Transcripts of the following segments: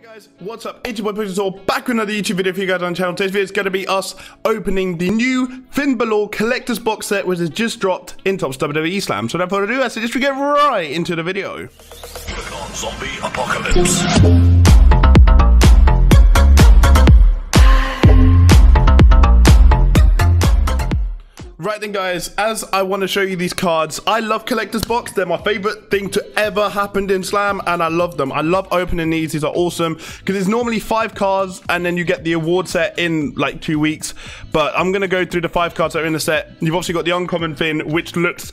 Hey guys, what's up? It's your boy Pixel back with another YouTube video for you guys on the channel. Today's video is going to be us opening the new Finn Balor collector's box set which has just dropped in Topps WWE Slam. So without further ado, I suggest we get right into the video. Click on Zombie Apocalypse. Right then guys, as I want to show you these cards, I love collector's box. They're my favorite thing to ever happened in Slam and I love them. I love opening these. These are awesome because there's normally five cards and then you get the award set in like two weeks. But I'm going to go through the five cards that are in the set. You've obviously got the uncommon Finn, which looks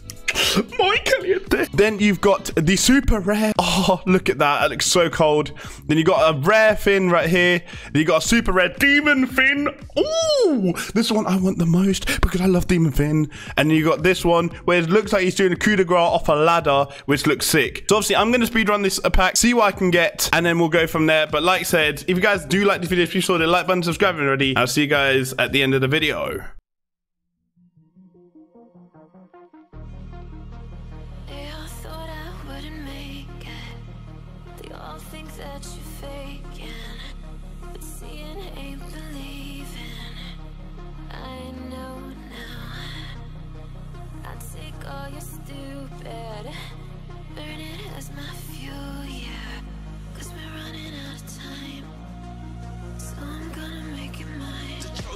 Michael, Then you've got the super rare. Oh, look at that. That looks so cold. Then you got a rare Finn right here. Then you got a super rare demon Finn. Ooh, this one I want the most because I love demon Finn. And you got this one where it looks like he's doing a coup de grace off a ladder, which looks sick. So obviously I'm going to speed run this pack, see what I can get, and then we'll go from there. But like I said, if you guys do like this video, if you saw the like button, subscribe already. I'll see you guys at the end of the video. Wouldn't make it. They all think that you're faking. But seeing ain't believing. I know now. I take all your stupid,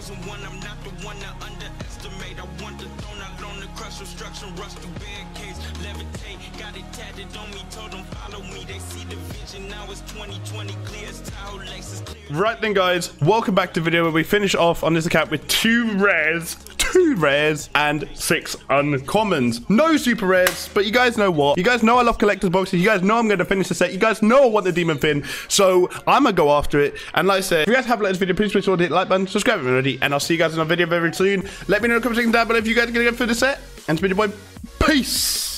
chosen one, I'm not the one to underestimate. I want the throne, I crush construction, rush through barricades, levitate. Got it tatted on me, told them follow me. They see the vision, now it's 2020, clear as Lexus clear. Right then, guys, welcome back to the video where we finish off on this account with two rares, two rares, and six uncommons. No super rares, but you guys know what? You guys know I love collector's boxes. You guys know I'm going to finish the set. You guys know I want the Demon Finn, so I'm going to go after it. And like I said, if you guys have liked this video, please make sure to hit the like button, subscribe if you're already, and I'll see you guys in a video very soon. Let me know in the comment section down below if you guys are going to go for the set. And it's been your boy. Peace!